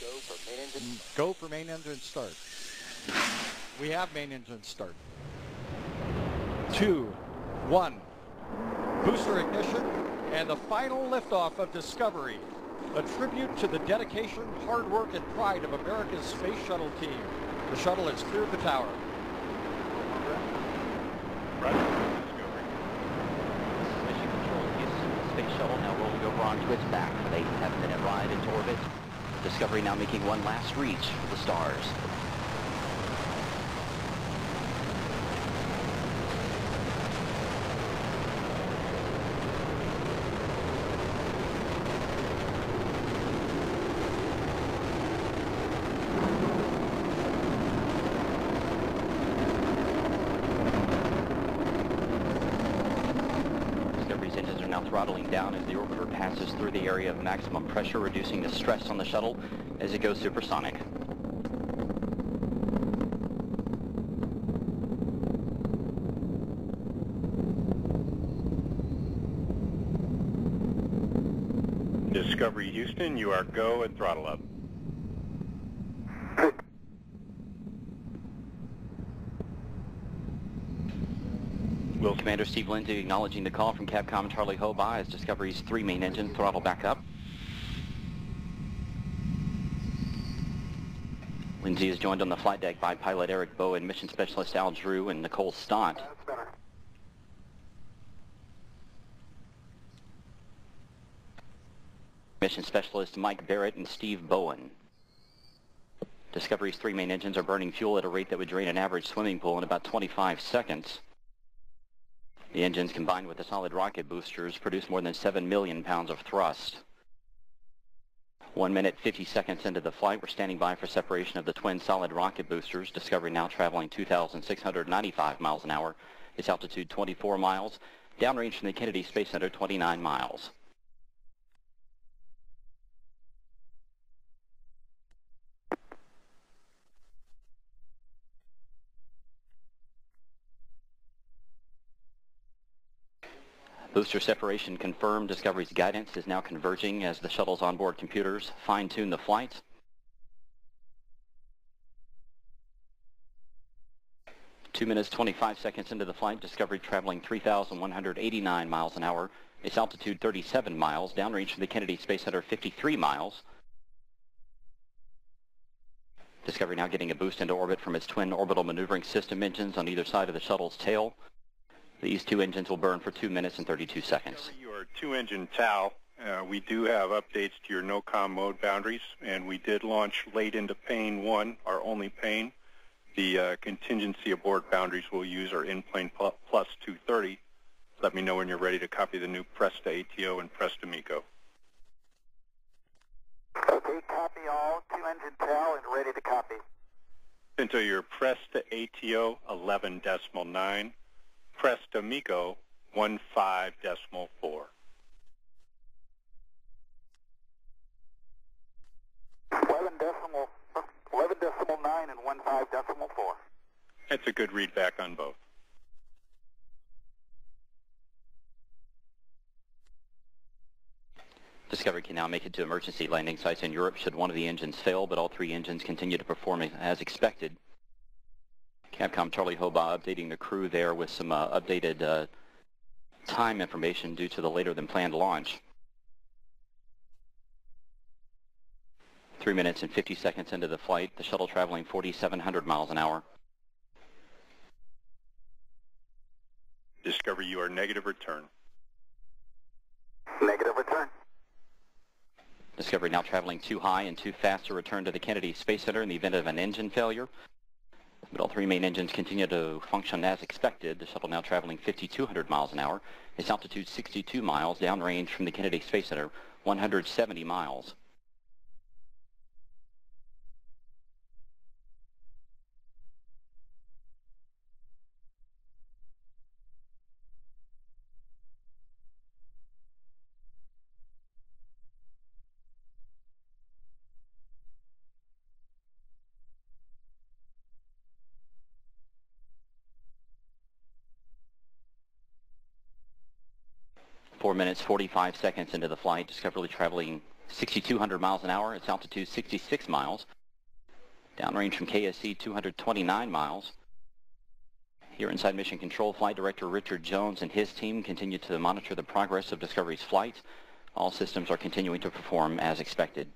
Go for main engine. Mm, go for main engine start. We have main engine start. Two, one. Booster ignition and the final liftoff of Discovery. A tribute to the dedication, hard work, and pride of America's space shuttle team. The shuttle has cleared the tower. Roger. Mission Control Houston, the space shuttle now rolling over onto its back for the 8.5-minute ride into orbit. Discovery now making one last reach for the stars. Engines are now throttling down as the orbiter passes through the area of maximum pressure, reducing the stress on the shuttle as it goes supersonic. Discovery Houston, you are go and throttle up. Will Commander Steve Lindsey acknowledging the call from Capcom Charlie Hobaugh as Discovery's three main engine throttle back up. Lindsey is joined on the flight deck by pilot Eric Boe, mission specialist Al Drew, and Nicole Stott. Mission specialist Mike Barratt and Steve Bowen. Discovery's three main engines are burning fuel at a rate that would drain an average swimming pool in about 25 seconds. The engines combined with the solid rocket boosters produce more than 7 million pounds of thrust. One minute, 50 seconds into the flight, we're standing by for separation of the twin solid rocket boosters. Discovery now traveling 2,695 miles an hour. Its altitude 24 miles. Downrange from the Kennedy Space Center 29 miles. Booster separation confirmed. Discovery's guidance is now converging as the shuttle's onboard computers fine-tune the flight. Two minutes, 25 seconds into the flight, Discovery traveling 3,189 miles an hour. Its altitude 37 miles, downrange from the Kennedy Space Center 53 miles. Discovery now getting a boost into orbit from its twin orbital maneuvering system engines on either side of the shuttle's tail. These two engines will burn for 2 minutes and 32 seconds. You are two-engine TAL. Uh, we do have updates to your no-com mode boundaries, and we did launch late into pane 1, our only pane. The uh, contingency abort boundaries we'll use are in-plane pl- plus 230. Let me know when you're ready to copy the new press to ATO and press to MECO. Okay, copy all. Two engine TAL and ready to copy. Into your press to ATO 11 decimal 9, press to 15 decimal 4. 11 decimal, 11 decimal 9 and 1 5 decimal 4. That's a good read back on both. Discovery can now make it to emergency landing sites in Europe should one of the engines fail, but all three engines continue to perform as expected. Capcom Charlie Hobaugh updating the crew there with some uh, updated uh, time information due to the later than planned launch. Three minutes and 50 seconds into the flight, the shuttle traveling 4,700 miles an hour. Discover you are negative return. Negative return. Discovery now traveling too high and too fast to return to the Kennedy Space Center in the event of an engine failure. But all three main engines continue to function as expected. The shuttle now traveling 5,200 miles an hour. Its altitude 62 miles, downrange from the Kennedy Space Center 170 miles. Four minutes, 45 seconds into the flight, Discovery traveling 6,200 miles an hour. Its altitude 66 miles. Downrange from KSC 229 miles. Here inside Mission Control, Flight Director Richard Jones and his team continue to monitor the progress of Discovery's flight. All systems are continuing to perform as expected.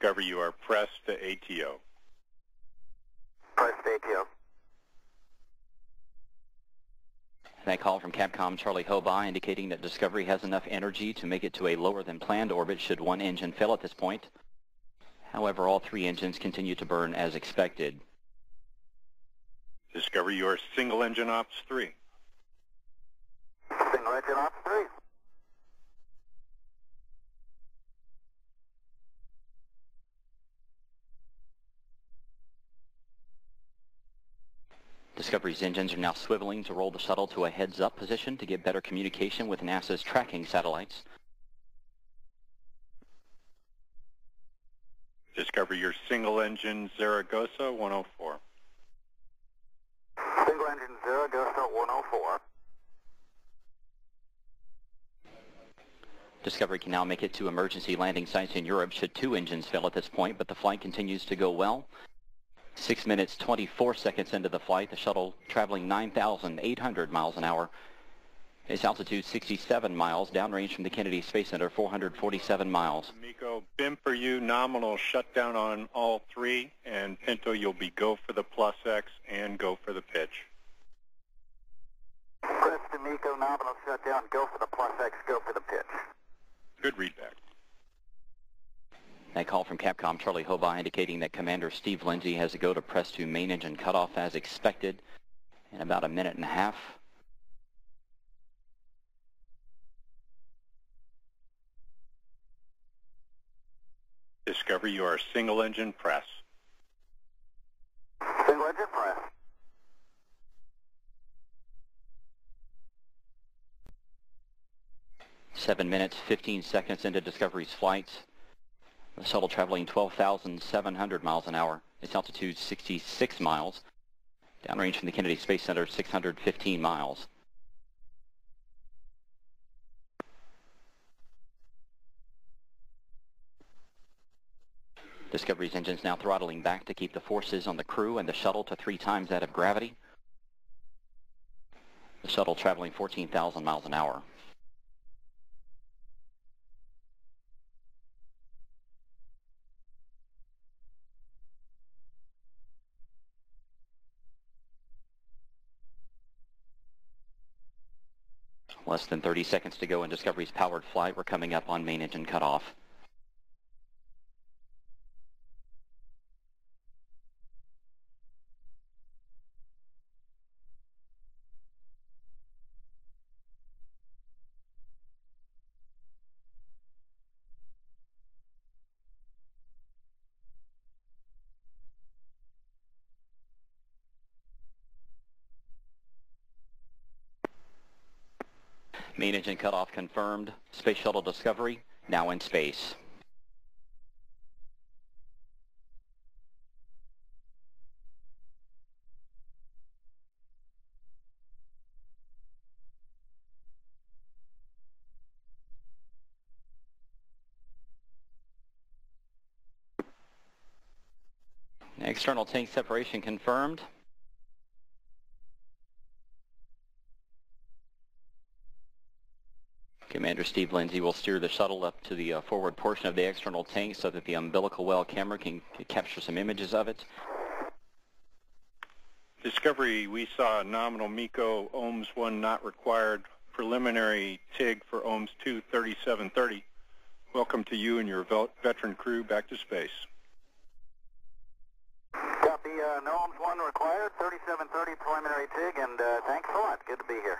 Discovery, you are pressed to ATO. Press ATO. That call from Capcom Charlie Hobaugh indicating that Discovery has enough energy to make it to a lower than planned orbit should one engine fail at this point. However, all three engines continue to burn as expected. Discovery, you are single engine ops 3. Single engine ops 3. Discovery's engines are now swiveling to roll the shuttle to a heads-up position to get better communication with NASA's tracking satellites. Discovery, your single engine Zaragoza 104. Single engine Zaragoza 104. Discovery can now make it to emergency landing sites in Europe should two engines fail at this point, but the flight continues to go well. 6 minutes 24 seconds into the flight, the shuttle traveling 9,800 miles an hour. Its altitude 67 miles, downrange from the Kennedy Space Center 447 miles. MECO, BIM for you, nominal shutdown on all three, and Pinto, you'll be go for the plus X and go for the pitch. Press MECO, nominal shutdown, go for the plus X, go for the pitch. Good readback. That call from Capcom Charlie Hobaugh indicating that Commander Steve Lindsey has to go to press to main engine cutoff as expected in about a minute and a half. Discovery, you are single engine press. Single engine press. Seven minutes, 15 seconds into Discovery's flight. The shuttle traveling 12,700 miles an hour. Its altitude 66 miles. Downrange from the Kennedy Space Center 615 miles. Discovery's engines now throttling back to keep the forces on the crew and the shuttle to three times that of gravity. The shuttle traveling 14,000 miles an hour. Less than 30 seconds to go in Discovery's powered flight. We're coming up on main engine cutoff. Main engine cutoff confirmed. Space Shuttle Discovery now in space. External tank separation confirmed. Commander Steve Lindsey will steer the shuttle up to the uh, forward portion of the external tank so that the umbilical well camera can, can capture some images of it. Discovery, we saw a nominal MECO OMS 1 not required, preliminary TIG for OMS 2 3730. Welcome to you and your veteran crew back to space. Copy, uh, no OMS 1 required, 3730 preliminary TIG, and uh, thanks a lot. Good to be here.